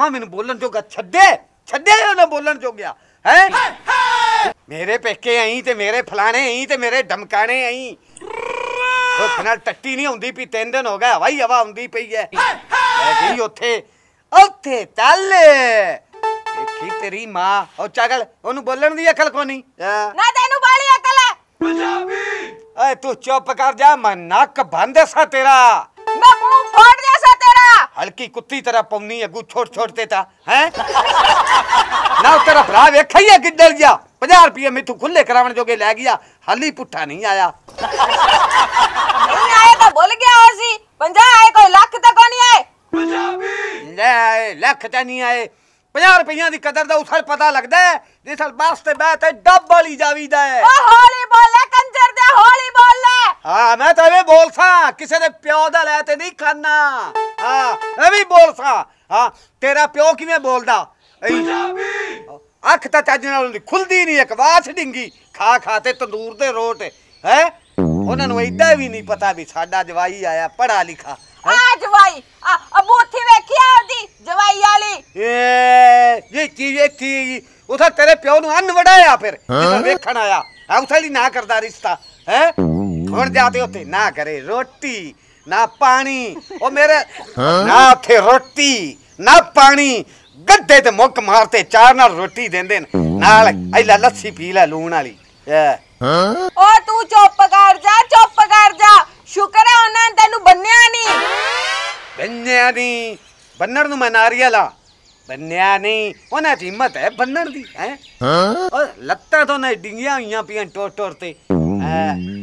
ਜਾਵਾਂ ਮੈਨੂੰ ਬੋਲਣ ਜੋਗਾ ਛੱਡੇ ਛੱਡੇ ਉਹਨੇ ਬੋਲਣ ਜੋਗਿਆ ਹੈ? ਮੇਰੇ ਪੇਕੇ ਆਈ ਤੇ ਮੇਰੇ ਫਲਾਣੇ ਆਈ ਤੇ ਮੇਰੇ ਧਮਕਾਣੇ ਆਈ ਉਹ ਨਾਲ ਟੱਟੀ ਨਹੀਂ ਹੁੰਦੀ ਪਈ ਤਿੰਨ ਦਿਨ ਹੋ ਗਏ ਹਵਾਈ ਹਵਾ ਹੁੰਦੀ ਪਈ ਐ। ਮੈਂ ਗਈ ਉੱਥੇ ਉੱਥੇ ਚੱਲ ਦੇਖੀ ਤੇਰੀ ਮਾਂ। ਉਹ ਚਾਗਲ ਉਹਨੂੰ ਬੋਲਣ ਦੀ ਅਕਲ ਕੋਨੀ ਨਾ ਤੈਨੂੰ ਬਾਲੀ ਅਕਲ ਹੈ ਓਏ ਤੂੰ ਚੁੱਪ ਕਰ ਜਾ ਮੈਂ ਨੱਕ ਬੰਦ ਸਾ ਤੇਰਾ। ਹਲਕੀ ਕੁੱਤੀ ਤਰ੍ਹਾਂ ਪੌਣੀ ਅਗੂ ਛੋਟ ਛੋਟ ਤੇ ਤਾ ਹੈ? ਨਾ ਉਹ ਤੇਰਾ ਭਰਾ ਵੇਖਿਆ ਹੀ ਆ ਕਿੱਧਰ ਗਿਆ 50 ਰੁਪਏ ਮੈਥੋਂ ਖੁੱਲੇ ਕਰਾਉਣ ਜੋਗੇ ਲੈ ਗਿਆ ਹਾਲੀ ਪੁੱਠਾ ਨਹੀਂ ਆਇਆ। ਨਹੀਂ ਆਏ ਤਾਂ ਭੁੱਲ ਗਿਆ ਸੀ। 50 ਆਏ ਕੋਈ ਲੱਖ ਤਾਂ ਕੋਈ ਨਹੀਂ ਆਏ? ਲੈ ਲੱਖ ਤਾਂ ਨਹੀਂ ਆਏ। 50 ਰੁਪਈਆਂ ਦੀ ਕਦਰ ਦਾ ਉਸਲ ਪਤਾ ਲੱਗਦਾ ਹੈ ਜਿਸਲ ਬੱਸ ਤੇ ਬਹਿ ਤੇ ਡੱਬ ਵਾਲੀ ਜਾਵੀਦਾ ਹੈ। ਓ ਹੌਲੀ ਬੋਲੇ ਕੰਜਰ ਦੇ ਹੌਲੀ ਬੋਲੇ। ਹਾਂ ਮੈਂ ਤਾਂ ਐਵੇਂ ਬੋਲ ਸਾਂ ਕਿਸੇ ਦੇ ਪਿਓ ਦਾ ਲੈ ਤੇ ਨਹੀਂ ਖਾਨਾ। ਹਾਂ ਐਵੇਂ ਬੋਲ ਸਾਂ। ਹਾਂ ਤੇਰਾ ਪਿਓ ਕਿਵੇਂ ਬੋਲਦਾ? ਪੰਜਾਬੀ! ਅੱਖ ਤਾਂ ਚੱਜ ਨਾਲ ਖੁੱਲਦੀ ਨਹੀਂ ਇੱਕ ਬਾਛ ਡਿੰਗੀ। ਖਾ ਖਾ ਤੇ ਤੰਦੂਰ ਦੇ ਰੋਟ। ਹੈ? ਉਹਨਾਂ ਨੂੰ ਏਦਾਂ ਵੀ ਨਹੀਂ ਪਤਾ ਵੀ ਸਾਡਾ ਜਵਾਈ ਆਇਆ ਪੜਾ ਲਿਖਾ। ਆ ਜਵਾਈ ਆ ਅਬੂਥੀ ਵੇਖਿਆ ਉਹਦੀ ਜਵਾਈ ਵਾਲੀ। ਏ ਇਹ ਕੀ ਇਹ ਕੀ ਉਥਾ ਤੇਰੇ ਪਿਓ ਨੂੰ ਅੰਨ ਵੜਾਇਆ ਫਿਰ ਜਦੋਂ ਵੇਖਣ ਆਇਆ। ਆ ਉਥੇ ਲਈ ਨਾ ਕਰਦਾ ਰਿਸ਼ਤਾ। ਹੈ? ਹੁਣ ਜਾਤੇ ਉੱਥੇ ਨਾ ਕਰੇ ਰੋਟੀ ਨਾ ਪਾਣੀ ਉਹ ਮੇਰੇ ਨਾ ਉੱਥੇ ਰੋਟੀ ਨਾ ਪਾਣੀ ਗੱਡੇ ਤੇ ਮੁੱਕ ਮਾਰਤੇ ਚਾਰ ਨਾਲ ਰੋਟੀ ਦਿੰਦੇ ਨੇ ਨਾਲ ਐਲਾ ਲੱਸੀ ਪੀ ਲੈ ਲੂਣ ਵਾਲੀ ਐ ਓ ਤੂੰ ਚੁੱਪ ਕਰ ਜਾ ਚੁੱਪ ਕਰ ਜਾ ਸ਼ੁਕਰ ਹੈ ਉਹਨਾਂ ਨੇ ਤੈਨੂੰ ਬੰਨਿਆ ਨਹੀਂ ਬੰਨਿਆ ਨਹੀਂ ਬੰਨਣ ਨੂੰ ਮੈਂ ਨਾਰੀਅਲ ਆ ਬੰਨਿਆ ਨਹੀਂ ਉਹਨਾਂ ਦੀ ਹਿੰਮਤ ਹੈ ਬੰਨਣ ਦੀ ਹੈ ਓ ਲੱਤਾਂ ਤੋਂ ਨਾ ਡਿੰਗੀਆਂ ਹੋਈਆਂ ਪੀਆਂ ਟੋਰ ਟੋਰ ਤੇ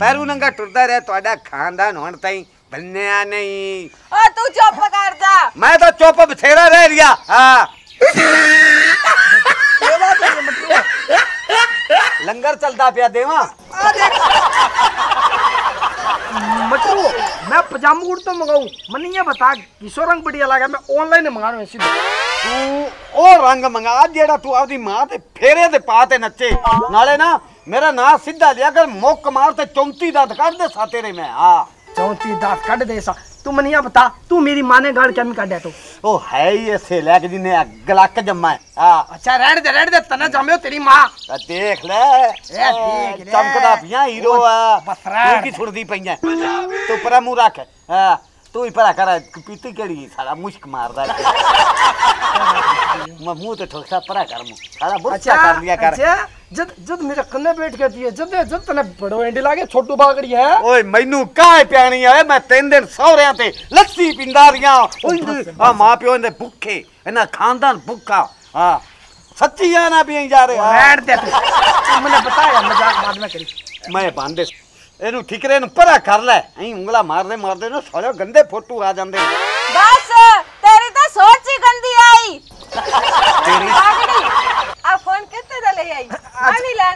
पर उनका टुरदा रहे तोड़ा खानदान होने ताई बनने आ नहीं ओ तू चुप कर जा मैं तो चुप बथेरा रह रिया लंगर चलता पिया देवा मटरू मैं पजामा कुर्ता तो मंगाऊ मन ये बता किसो रंग बढ़िया लगा मैं ऑनलाइन मंगा रहा सीधे तू ओ रंग मंगा जेड़ा तू आदी माँ ते फेरे दे पाते नच्चे नाले ना मेरा ना सीधा लिया कर मुक मार ते चौंती दांत काट दे सा तेरे में हाँ। चौंती दांत काट दे सा। तू मनिया बता तू मेरी माने गाल क्या में दे तो? ओ है ही ऐसे लेके जी गलाक जम्मा है हाँ। अच्छा रेड दे रेड दे तना जमे हो तेरी माँ। देख ले। ए देख ले चमकदा पिया हीरो है तू की छुड़दी पई है? तो परा मुँह रख। हाँ तू ही परा कर पीती केड़ी सारा मुश्क मारदा मैं मुँह तो ठोकसा परा कर मुँह। सारा बुरा अच्छा, कर लिया कर। अच्छा। ਜਦ ਜਦ ਮੇਰੇ ਕੰਨੇ ਬੈਠ ਕੇ ਦੀ ਜਦ ਜਦ ਤਨੇ ਬੜੋ ਐਂਡੇ ਲਾਗੇ ਛੋਟੂ ਬਾਗੜੀ ਹੈ। ਓਏ ਮੈਨੂੰ ਕਾਹ ਪਿਆਣੀ ਆਏ ਮੈਂ ਤਿੰਨ ਦਿਨ ਸਹੁਰਿਆਂ ਤੇ ਲੱਸੀ ਪਿੰਦਾ ਰਿਆਂ ਆ ਮਾਂ ਪਿਓ ਇਹਦੇ ਭੁੱਖੇ ਇਹਨਾਂ ਖਾਨਦਾਨ ਭੁੱਖਾ। ਆ ਸੱਚੀ ਆ ਨਾ ਪੀਂ ਜਾ ਰਿਹਾ ਰਹਿਣ ਦੇ ਮੈਨੂੰ ਬਤਾਇਆ ਮਜ਼ਾਕ ਬਾਅਦ ਮੈਂ ਕਰੀ ਮੈਂ ਬੰਦੇ ਇਹਨੂੰ ਠਿਕਰੇ ਨੂੰ ਪਰਾ ਕਰ ਲੈ। ਐਂ ਉਂਗਲਾ ਮਾਰਦੇ ਮਾਰਦੇ ਨਾ ਸਾਰੇ ਗੰਦੇ ਫੋਟੋ ਆ ਜਾਂਦੇ ਬਸ ਤੇਰੀ ਤਾਂ ਸੋਚ ਹੀ ਗੰਦੀ ਆਈ। चले आई। ला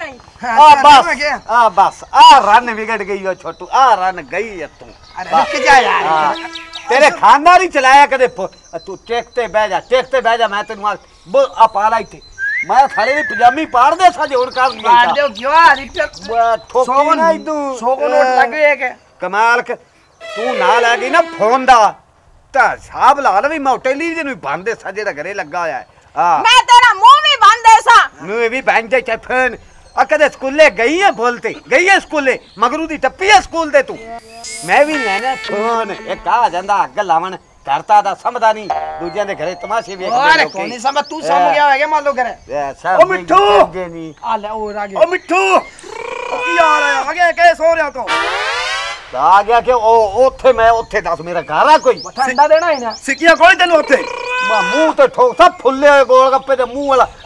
रन बिगड़ गई छोटू आ रन गई है तू। तेरे खानदार ही चलाया तू बह जा बह जा मैं बो आ मैं पजामी पाड़ दे और पाड़ क्यों आ नोट के कमाल के तू ना ना फ़ोन दा। ता साहब ला लवी मैं टेलीविज़न बंद दे दा घरे लगा होया है। मैं तेरा ਤੇਰਾ ਮੂੰਹ ਵੀ ਬੰਦ ਦੇ ਸਾਂ ਮੈਂ ਵੀ ਬੈਂਕ ਦੇ ਚ ਫੋਨ ਆ ਕਦੇ ਸਕੂਲੇ ਗਈ ਹੈ ਬੋਲਤੇ ਗਈ ਹੈ ਸਕੂਲੇ ਮਗਰੂ ਦੀ ਟੱਪੀ ਹੈ ਸਕੂਲ ਦੇ ਤੂੰ ਮੈਂ ਵੀ ਲੈਣਾ ਫੋਨ ਇੱਕ ਆ ਜਾਂਦਾ ਅੱਗ ਲਾਵਣ ਕਰਤਾ ਦਾ ਸਮਝਦਾ ਨਹੀਂ ਦੂਜਿਆਂ ਦੇ ਘਰੇ ਤਮਾਸ਼ੇ ਵੇਖਦੇ अरे कौन नहीं समझ तू समझ गया है क्या मान लो करे ओ मिट्ठू! नहीं आ ले और आगे ओ मिट्ठू की आ रहा है आगे कैसे सो रहा तो ਆ ਗਿਆ ਕਿ ਉਹ ਉੱਥੇ ਮੈਂ ਉੱਥੇ ਦੱਸ ਮੇਰਾ ਘਰ ਆ ਕੋਈ ठंडा देना है ना ਸਿੱਕੀਆਂ ਕੋਈ ਤੈਨੂੰ ਉੱਥੇ ਮੈਂ ਮੂੰਹ ਤੇ ਠੋਕ ਸਭ ਫੁੱਲੇ ਹੋਏ ਗੋਲ ਗੱਪੇ ਦੇ ਮੂੰਹ ਵਾਲਾ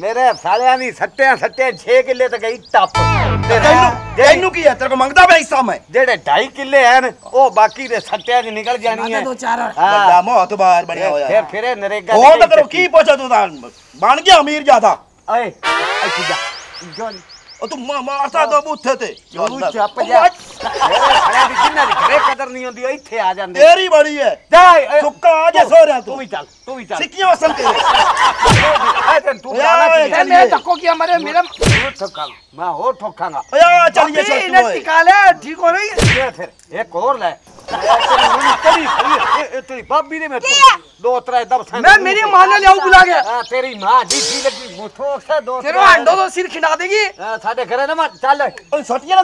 ਮੇਰੇ ਸਾਲਿਆਂ ਦੀ ਸੱਟਿਆਂ ਸੱਟਿਆਂ 6 ਕਿੱਲੇ ਤੇ ਗਈ ਟੱਪ ਤੈਨੂੰ ਤੈਨੂੰ ਕੀ ਹੈ ਤੇਰੇ ਕੋ ਮੰਗਦਾ ਪਿਆ ਹਿੱਸਾ ਮੈਂ ਜਿਹੜੇ 2.5 ਕਿੱਲੇ ਹਨ ਉਹ ਬਾਕੀ ਦੇ ਸੱਟਿਆਂ 'ਚ ਨਿਕਲ ਜਾਣੀ ਹੈ ਦੋ ਚਾਰ ਬੰਦਾ ਮੋਤ ਬਾਹਰ ਬਣਿਆ ਹੋਇਆ ਫਿਰ ਫਿਰੇ ਨਰੇਗਾ ਹੋਰ ਤਾਂ ਕਰੋ ਕੀ ਪੁੱਛਾ ਤੂੰ ਤਾਂ ਬਣ ਗਿਆ ਅਮੀਰ ਜਿਆਦਾ ਓਏ ਅੱਛਾ ਜਾ ਜੋ ਉਹ ਤੂੰ ਮਾਰਦਾ ਦੋ ਬੂਥੇ ਤੇ ਜੋ ਚੱਪ ਜਾ ਖੜਿਆ ਦੀ ਜਿੰਨਾ ਦੀ ਘਰੇ ਕਦਰ ਨਹੀਂ ਹੁੰਦੀ ਉਹ ਇੱਥੇ ਆ ਜਾਂਦੇ ਤੇਰੀ ਬੜੀ ਹੈ ਜਾ ਏ, ਸੁੱਕਾ ਆ ਜਾ ਸੋਰਿਆ ਤੂੰ ਤੂੰ ਵੀ ਚੱਲ ਤੂੰ ਵੀ ਚੱਲ ਸਿੱਕੀਆਂ ਵਸਲ ਤੇਰੇ ਐ ਤੈਨੂੰ ਤੂੰ ਓਏ, ਜਾਣਾ ਓਏ, ਕੀ ए, ਹੈ? मैं धक्को किया मेरे मेरा ਹੋਰ ਠੋਕਾਂਗਾ ਮੈਂ ਹੋਰ ਠੋਕਾਂਗਾ ਓਏ ਆ ਚੱਲੀਏ अभी ਛੱਟ इन्हें ਓਏ टिका ले ठीक हो रही है ਇਹ ਫਿਰ ਇੱਕ ਹੋਰ ਲੈ ਤੇਰੀ ਤੇਰੀ ਤੇਰੀ ਬਾਬੀ ਦੇ ਮੈਂ ਦੋ ਤਰਾ ਦਬ मैं मेरी माँ ने लिया बुला के ਆ ਤੇਰੀ ਮਾਂ ਜੀ ਸੀ ਲੱਗੀ ਮੁੱਠੋ ਸੇ ਦੋ तेरे अंडो तो सिर खिला देगी ਆ, ਸਾਡੇ ਘਰੇ ਨਾ ਮੈਂ ਚੱਲ ਓਏ ਸੱਟੀਆਂ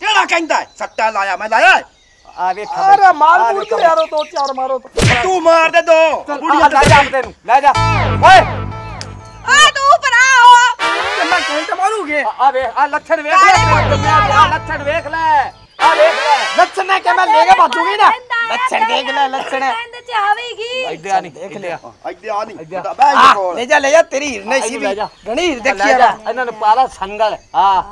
ਕਿਹੜਾ ਕਹਿੰਦਾ ਸੱਟਾ ਲਾਇਆ ਮੈਂ ਲਾਇਆ ਆ ਵੇਖ ਅਰੇ ਮਾਰ ਮੂਰ ਕੇ ਯਾਰੋ ਦੋ ਚਾਰ ਮਾਰੋ ਤੂੰ। ਮਾਰ ਦੇ ਦੋ ਬੁੜੀਆਂ ਲੈ ਜਾ ਤੈਨੂੰ ਲੈ ਜਾ। ਓਏ! ਆ ਤੂੰ ਭਰਾ ਹੋ। ਮੈਂ ਕਿਉਂ ਮਾਰੂਗੇ ਆ ਵੇਖ ਆ ਲੱਛਣ ਵੇਖ ਲੈ। ਲੱਛਣ ਵੇਖ ਲੈ। ਆ ਵੇਖ ਲੈ। ਲੱਛਣ ਨੇ ਕਿ ਮੈਂ ਲੈ ਕੇ ਭੱਜੂਗੀ ਨਾ। ਲੱਛਣ ਦੇਖ ਲੈ ਲੱਛਣ ਇਹਦੇ ਚ ਆਵੇਗੀ। ਇੱਧੇ ਆ ਨਹੀਂ ਦੇਖ ਲਿਆ ਇੱਥੇ ਆ। ਨਹੀਂ ਬੈ ਜਾ ਕੋਲ। ਲੈ ਜਾ ਲੈ ਜਾ ਤੇਰੀ ਹੀਰ ਨਹੀਂ ਸੀ ਵੀ। ਰਣੀ ਦੇਖੀ ਆ ਇਹਨਾਂ ਨੇ ਪਾਲਾ ਸੰਗਲ। ਹਾਂ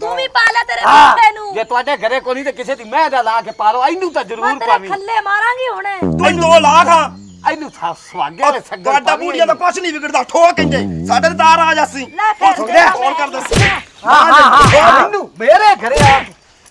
ਤੂੰ ਵੀ ਪਾਲਾ ਤੇਰੇ ਮੁੰਡੇ ਨੂੰ। ਜੇ ਤੁਹਾਡੇ ਘਰੇ ਕੋਈ ਨਹੀਂ ਤੇ ਕਿਸੇ ਦੀ ਮੈਂ ਦਾ ਲਾ ਕੇ ਪਾਲੋ। ਇਹਨੂੰ ਤਾਂ ਜ਼ਰੂਰ ਪਾਵੀਂ ਥੱਲੇ ਮਾਰਾਂਗੀ ਹੁਣ। ਤੂੰ 2 ਲੱਖ ਆ ਇਹਨੂੰ ਤਾਂ ਸਵਾਗਿਆ ਦੇ ਸੱਗਰ ਤੁਹਾਡਾ ਬੂੜੀਆ ਦਾ ਕੁਛ ਨਹੀਂ ਵਿਗੜਦਾ। ਠੋਕ ਕਹਿੰਦੇ ਸਾਡੇ ਤੇ ਆ ਜਾਸੀ ਲੈ ਕਰ ਦੇ ਹਾਂ ਇਹਨੂੰ ਮੇਰੇ ਘਰੇ ਆ।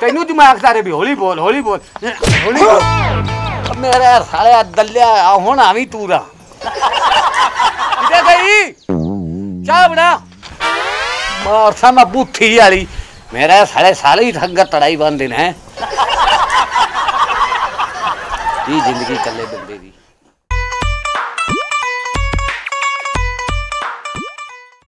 ਤੈਨੂੰ ਦਿਮਾਗ ਸਾਰੇ ਵੀ ਹੌਲੀ ਬੋਲ ਹੌਲੀ ਬੋਲ ਹੌਲੀ ਬੋਲ ਮੇਰੇ ਸਾਲਿਆ ਦੱਲਿਆ ਆ ਹੁਣ ਆਵੀਂ ਤੂੰ ਰਾ ਕਿਤੇ ਗਈ ਚਾਹ ਬਣਾ ਮਾਰ ਸਮਾ ਬੁੱਥੀ ਵਾਲੀ ਮੇਰੇ ਸਾਲੇ ਸਾਲੇ ਹੀ ਠੰਗਾ ਤੜਾਈ ਬੰਦੇ ਨੇ ਕੀ ਜ਼ਿੰਦਗੀ ਕੱਲੇ ਬੰਦੇ ਦੀ